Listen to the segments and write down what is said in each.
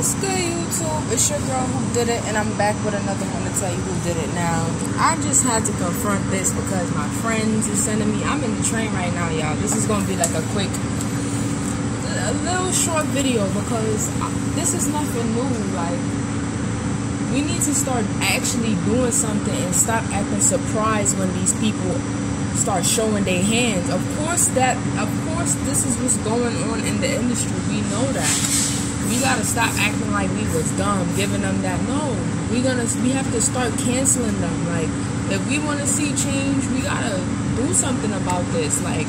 What's good, YouTube? It's your girl who did it, and I'm back with another one to tell you who did it now. I just had to confront this because my friends are sending me. I'm in the train right now, y'all. This is gonna be like a quick, a little short video because this is nothing new. Like, we need to start actually doing something and stop acting surprised when these people start showing their hands. Of course, that, of course, this is what's going on in the industry. We know that we gotta stop acting like we was dumb, giving them that. No, we gonna we have to start canceling them. Like if we want to see change, we gotta do something about this. Like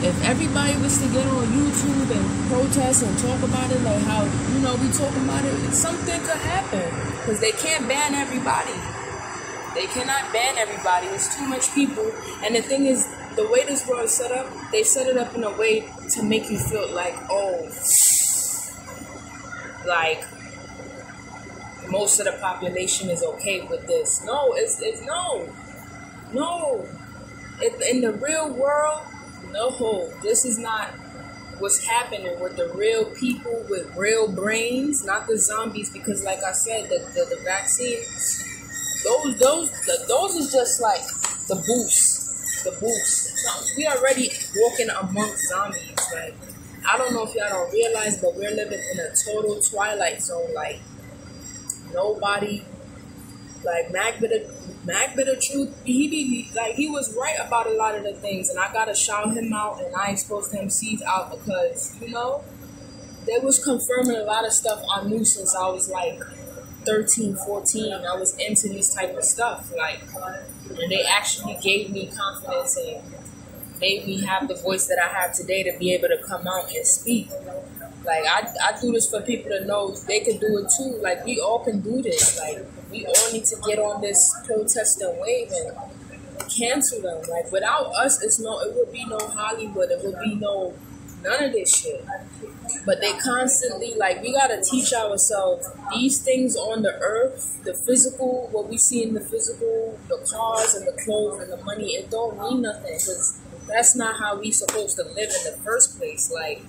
if everybody was to get on YouTube and protest and talk about it, like how you know we talk about it, something could happen because they can't ban everybody. They cannot ban everybody. It's too much people. And the thing is, the way this world is set up, they set it up in a way to make you feel like, oh, like most of the population is okay with this. No, it's it's no, no. It, in the real world, no. This is not what's happening with the real people with real brains, not the zombies. Because, like I said, the the, the vaccines, those those the, those is just like the boost, the boost. We already walking amongst zombies, like I don't know if y'all don't realize, but we're living in a total twilight zone. Like nobody, like Mac bit of truth. He be like he was right about a lot of the things, and I gotta shout him out, and I exposed him seeds out because you know they was confirming a lot of stuff I knew since I was like 13, 14. I was into this type of stuff, like, and they actually gave me confidence and made me have the voice that I have today to be able to come out and speak. Like I, I do this for people to know they can do it too. Like we all can do this. Like we all need to get on this protesting wave and cancel them. Like without us, it's no. It would be no Hollywood. It would be no none of this shit. But they constantly like we gotta teach ourselves these things on the earth, the physical, what we see in the physical, the cars and the clothes and the money. It don't mean nothing because that's not how we supposed to live in the first place. Like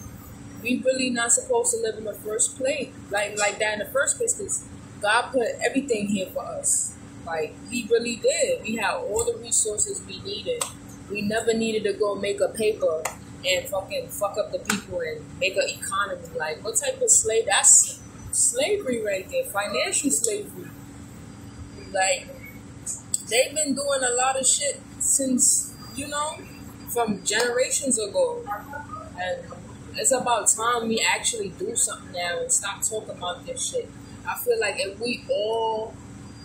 we really not supposed to live in the first place, like like that in the first place, because God put everything here for us. Like He really did. We had all the resources we needed. We never needed to go make a paper and fucking fuck up the people and make an economy. Like what type of slave? That's slavery right there. Financial slavery. Like they've been doing a lot of shit since you know from generations ago. And it's about time we actually do something now and stop talking about this shit. I feel like if we all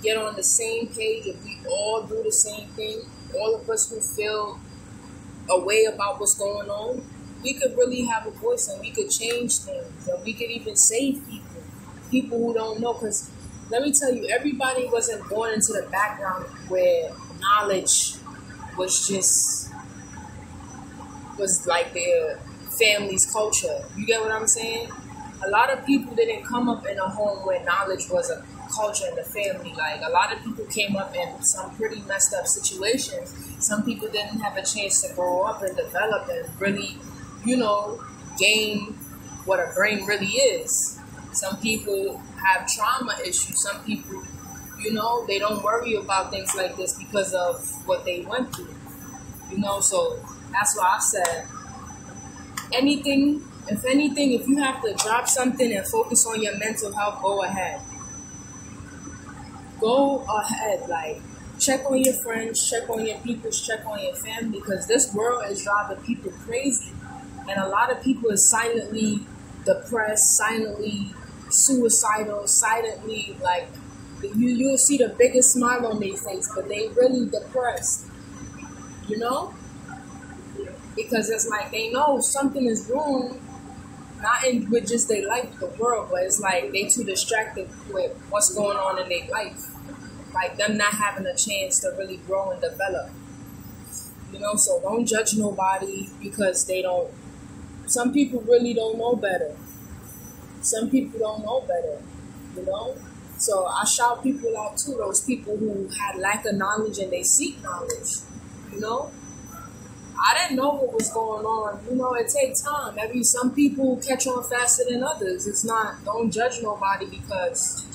get on the same page, if we all do the same thing, all of us who feel a way about what's going on, we could really have a voice and we could change things and we could even save people, people who don't know. Because let me tell you, everybody wasn't born into the background where knowledge was just was like their family's culture. You get what I'm saying? A lot of people didn't come up in a home where knowledge was a culture in the family. Like a lot of people came up in some pretty messed up situations. Some people didn't have a chance to grow up and develop and really, you know, gain what a brain really is. Some people have trauma issues. Some people, you know, they don't worry about things like this because of what they went through. You know, so that's why I said anything, if anything, if you have to drop something and focus on your mental health, go ahead. Go ahead. Like, check on your friends, check on your people, check on your family, because this world is driving people crazy. And a lot of people are silently depressed, silently suicidal, silently like you you'll see the biggest smile on their face, but they really depressed. You know? Because it's like they know something is wrong, not in with just their life, the world, but it's like they too distracted with what's going on in their life, like them not having a chance to really grow and develop. You know, so don't judge nobody because they don't. Some people really don't know better. Some people don't know better. You know, so I shout people out too. Those people who had lack of knowledge and they seek knowledge. You know, I didn't know what was going on. You know, it takes time. Maybe some people catch on faster than others. It's not. Don't judge nobody because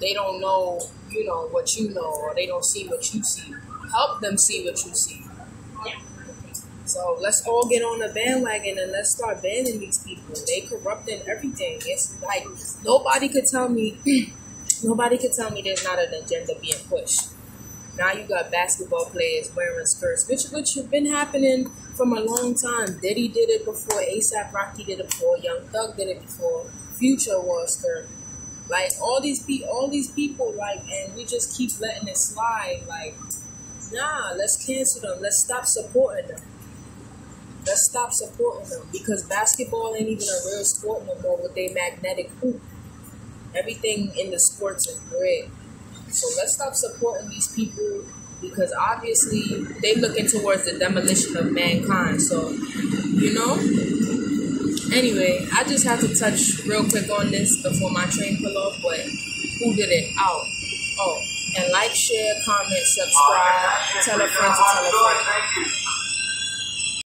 they don't know. You know what you know, or they don't see what you see. Help them see what you see. So let's all get on the bandwagon and let's start banning these people. They corrupting everything. It's like nobody could tell me. nobody could tell me there's not an agenda being pushed. Now you got basketball players wearing skirts, which which have been happening from a long time. Diddy did it before, ASAP Rocky did it before, Young Thug did it before, Future wore a skirt. Like all these people, all these people, like, and we just keep letting it slide. Like, nah, let's cancel them. Let's stop supporting them. Let's stop supporting them because basketball ain't even a real sport no more with their magnetic hoop. Everything in the sports is rigged. So let's stop supporting these people because obviously they're looking towards the demolition of mankind. So, you know. Anyway, I just have to touch real quick on this before my train pull off. But who did it? Out. Oh, and like, share, comment, subscribe, tell a friend to tell a friend.